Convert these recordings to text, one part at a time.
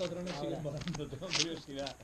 estos drones siguen volando, tengo curiosidad.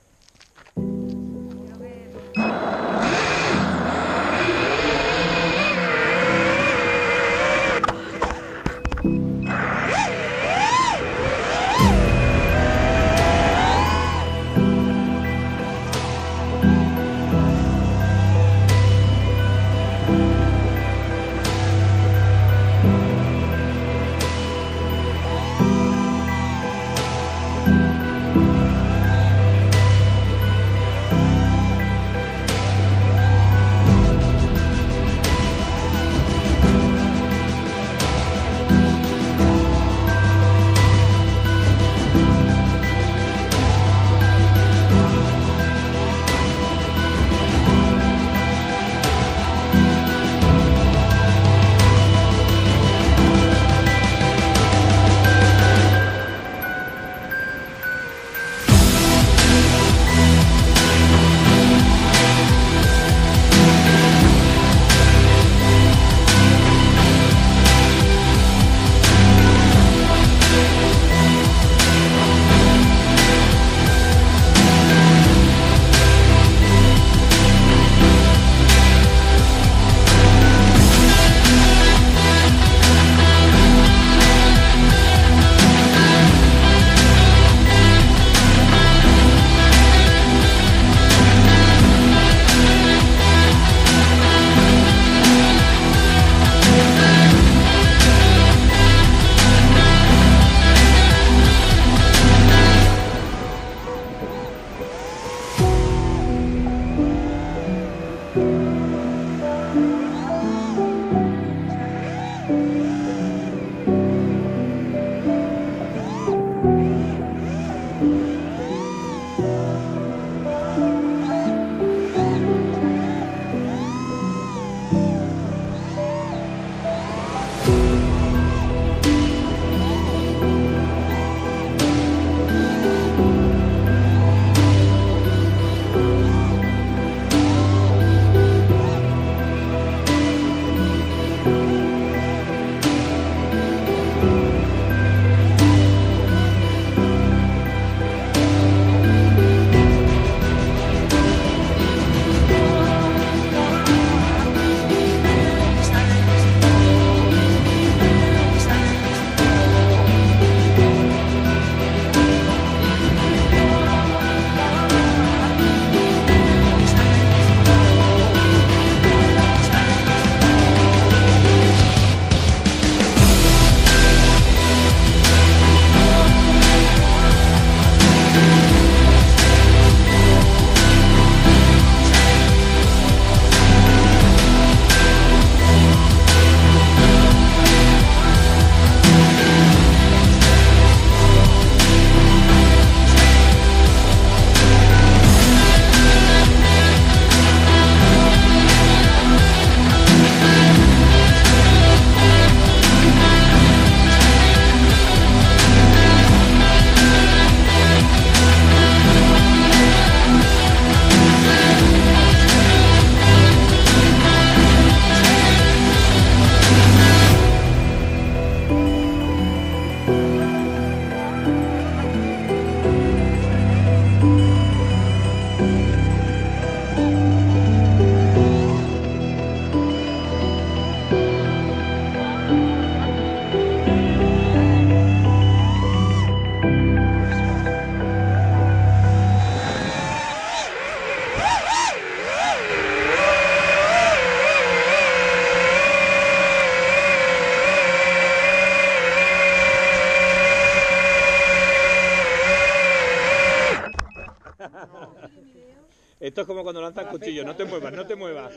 Esto es como cuando lanzan cuchillos, no te muevas, no te muevas.